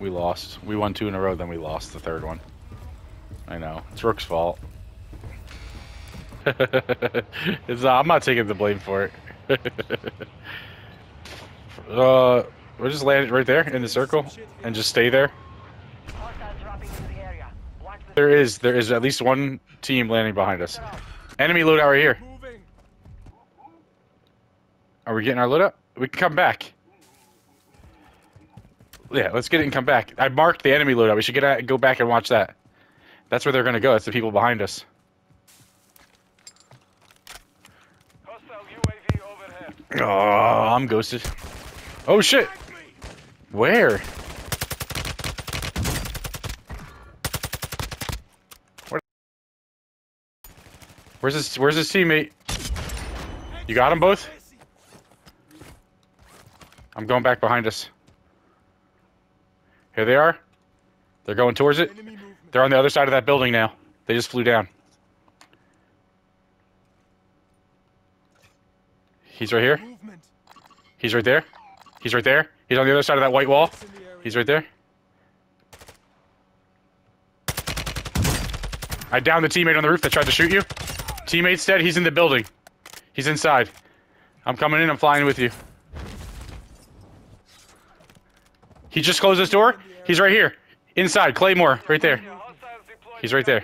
We lost. We won two in a row, then we lost the third one. I know. It's Rook's fault. it's I'm not taking the blame for it. uh, we'll just land right there in the circle and just stay there. There is there is at least one team landing behind us. Enemy loadout right here. Are we getting our loadout? We can come back. Yeah, let's get it and come back. I marked the enemy loadout. We should get out, go back and watch that. That's where they're gonna go. That's the people behind us. Hostile UAV overhead. Oh, I'm ghosted. Oh shit! Where? Where? Where's his Where's his teammate? You got them both? I'm going back behind us. Here they are. They're going towards it. They're on the other side of that building now. They just flew down. He's right here. He's right there. He's right there. He's on the other side of that white wall. He's right there. I downed the teammate on the roof that tried to shoot you. Teammate's dead. He's in the building. He's inside. I'm coming in. I'm flying with you. He just closed his door. He's right here. Inside. Claymore. Right there. He's right there.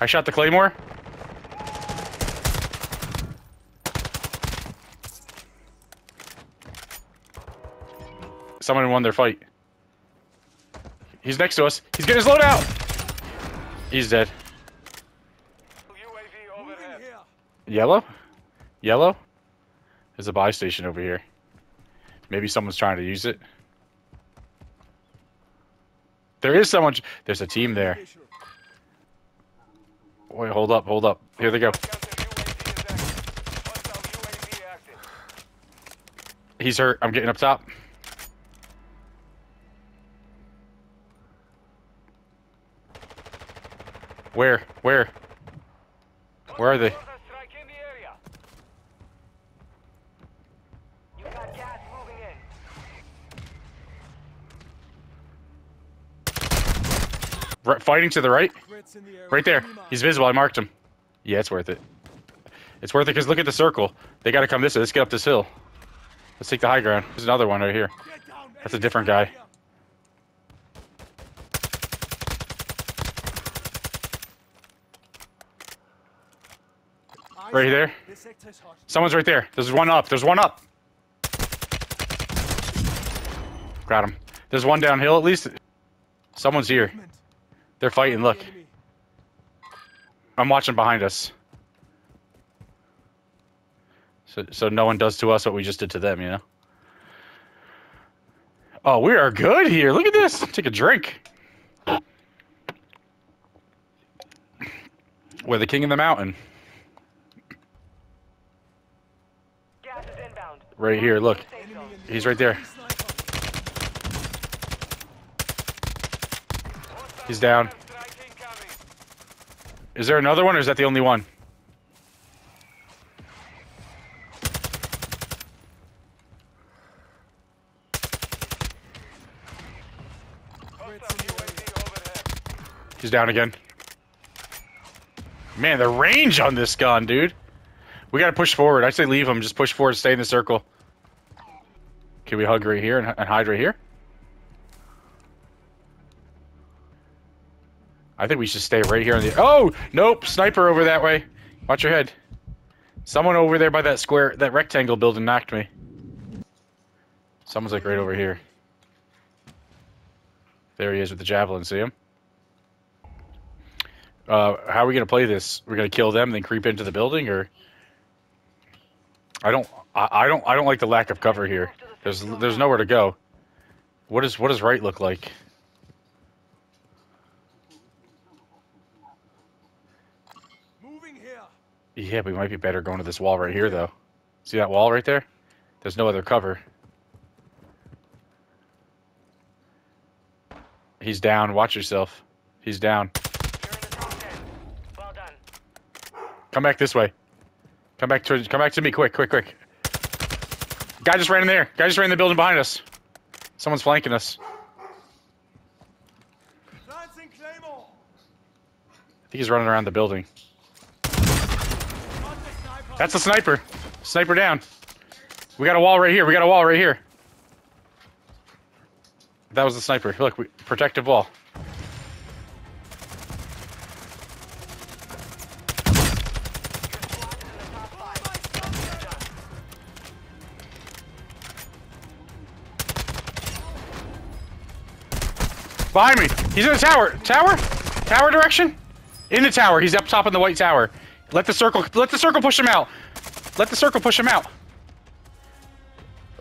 I shot the Claymore. Someone won their fight. He's next to us. He's getting his load out. He's dead. UAV Moving here. Yellow? Yellow? There's a buy station over here. Maybe someone's trying to use it. There is someone. There's a team there. Wait, hold up, hold up. Here they go. He's hurt. I'm getting up top. Where? Where? Where are they? Mortar strike in the area. You got gas moving in. Right, fighting to the right? Threats in the area. Right there. He's visible. I marked him. Yeah, it's worth it. It's worth it because look at the circle. They got to come this way. Let's get up this hill. Let's take the high ground. There's another one right here. That's a different guy. Right there. This sector's hot. Someone's right there. There's one up. There's one up. Got him. There's one downhill at least. Someone's here. They're fighting. Look. I'm watching behind us. So, so no one does to us what we just did to them, you know? Oh, we are good here. Look at this. Take a drink. We're the king of the mountain. Gas is inbound. Right here, look. Safe Enemy zone. in the He's right there. Sniper. He's down. Is there another one or is that the only one? He's down again. Man, the range on this gun, dude. We gotta push forward. I say leave him. Just push forward. Stay in the circle. Can we hug right here and, and hide right here? I think we should stay right here on the. Oh nope! Sniper over that way. Watch your head. Someone over there by that square, that rectangle building knocked me. Someone's like right over here. There he is with the javelin. See him? Uh, how are we gonna play this? We're gonna kill them, then creep into the building, or I don't, I, I don't, I don't like the lack of cover here. There's, there's nowhere to go. What does, what does right look like? Moving here. Yeah, we might be better going to this wall right here, though. See that wall right there? There's no other cover. He's down. Watch yourself. He's down. You're in the top 10. Well done. Come back this way. Come back to come back to me quick, quick, quick. Guy just ran in there. Guy just ran in the building behind us. Someone's flanking us. I think he's running around the building. That's a sniper. Sniper down. We got a wall right here. We got a wall right here. That was the sniper. Look, we, protective wall. Behind me. He's in the tower. Tower? Tower direction? In the tower. He's up top in the white tower. Let the circle let the circle push him out. Let the circle push him out.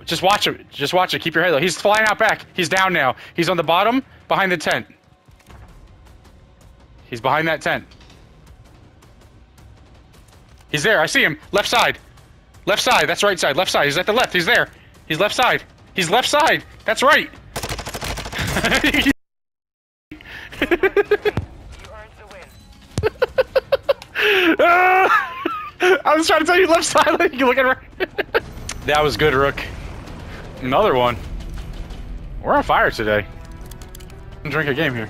Just watch him. Just watch it. Keep your head low. He's flying out back. He's down now. He's on the bottom behind the tent. He's behind that tent. He's there. I see him. Left side. Left side. That's right side. Left side. He's at the left. He's there. He's left side. He's left side. That's right. You earned the win. I was trying to tell you left side. You look at right. that was good, Rook. Another one. We're on fire today. Drink a game here.